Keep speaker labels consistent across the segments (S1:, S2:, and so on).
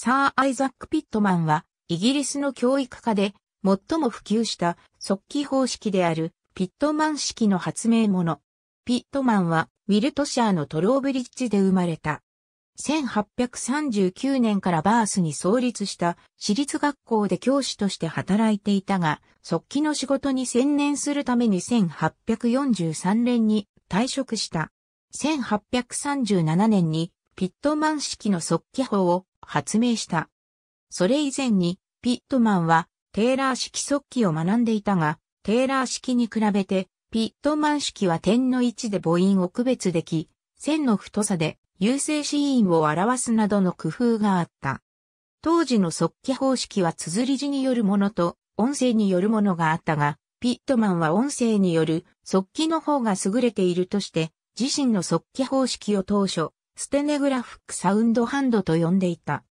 S1: サー・アイザック・ピットマンは、イギリスの教育家で、最も普及した速記方式であるピットマン式の発明者。ピットマンは、ウィルトシャーのトローブリッジで生まれた。1839年からバースに創立した私立学校で教師として働いていたが、速記の仕事に専念するために1843年に退職した。1837年にピットマン式の速記法を発明した。それ以前にピットマンはテーラー式速記を学んでいたが、テーラー式に比べてピットマン式は点の位置で母音を区別でき、線の太さで優勢シーンを表すなどの工夫があった。当時の速記方式は綴り字によるものと音声によるものがあったが、ピットマンは音声による速記の方が優れているとして、自身の速記方式を当初、ステネグラフックサウンドハンドと呼んでいた。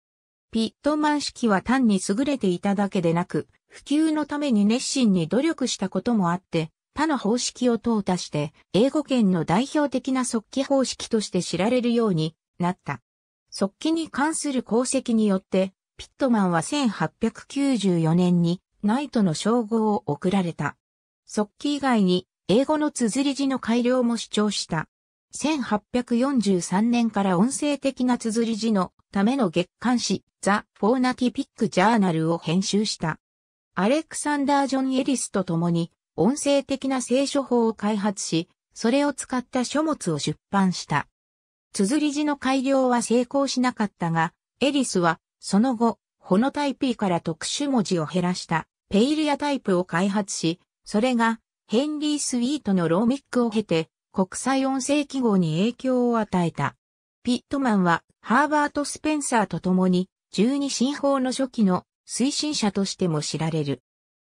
S1: ピットマン式は単に優れていただけでなく、普及のために熱心に努力したこともあって、他の方式を淘汰して、英語圏の代表的な速記方式として知られるようになった。速記に関する功績によって、ピットマンは1894年にナイトの称号を贈られた。速記以外に英語の綴り字の改良も主張した。1843年から音声的な綴り字のための月刊誌ザ・フォーナティピック・ジャーナルを編集した。アレクサンダー・ジョン・エリスと共に音声的な聖書法を開発し、それを使った書物を出版した。綴り字の改良は成功しなかったが、エリスはその後、ホノタイピーから特殊文字を減らしたペイルアタイプを開発し、それがヘンリー・スウィートのローミックを経て国際音声記号に影響を与えた。ピットマンはハーバート・スペンサーと共に十二進法の初期の推進者としても知られる。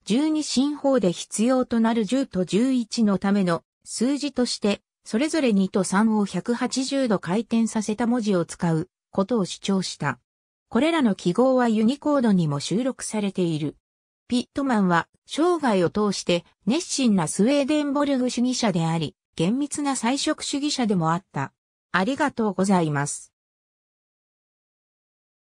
S1: 十二進法で必要となる10と11のための数字として、それぞれ2と3を180度回転させた文字を使うことを主張した。これらの記号はユニコードにも収録されている。ピットマンは生涯を通して熱心なスウェーデンボルグ主義者であり、厳密な菜食主義者でもあった。ありがとうございます。